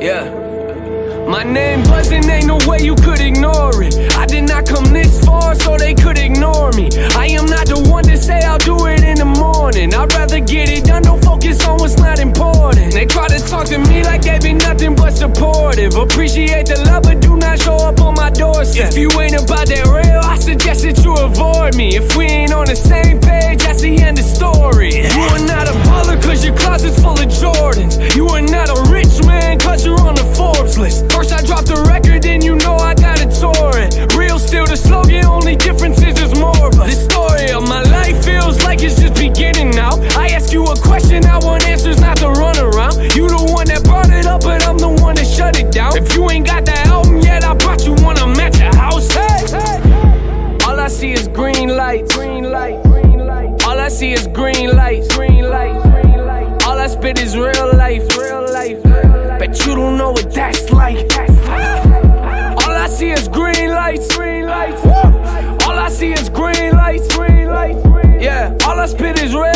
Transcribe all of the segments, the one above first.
Yeah. My name buzzing, ain't no way you could ignore it. I did not come this far, so they could ignore me. The only difference is it's more of a The story of my life feels like it's just beginning now. I ask you a question, I want answers, not to run around. You the one that brought it up, but I'm the one that shut it down. If you ain't got that album yet, I bought you one. I'm at your house. Hey, hey, hey. All I see is green lights. Green light. All I see is green lights. Green light. Green light. All I spit is real life. Real life. Bet you don't know what that's like. All I see is green lights. Green see is green lights. Green lights. Yeah, all I spit is red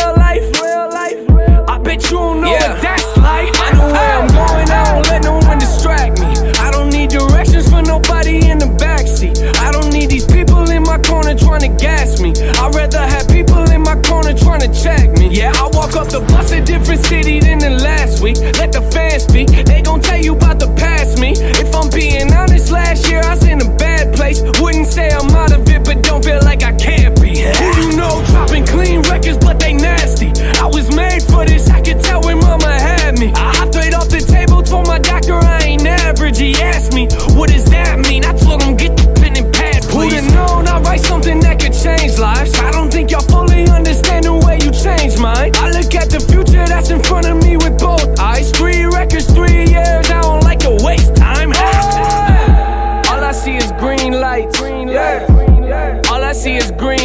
see is green.